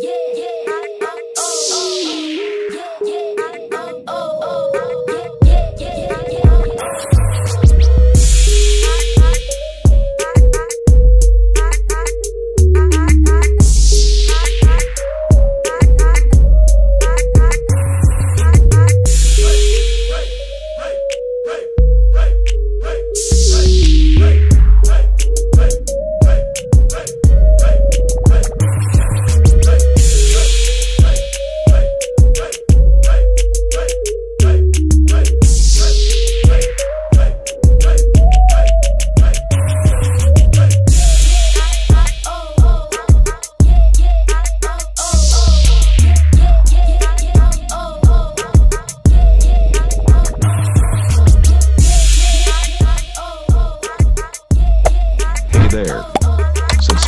Hey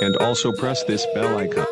and also press this bell icon.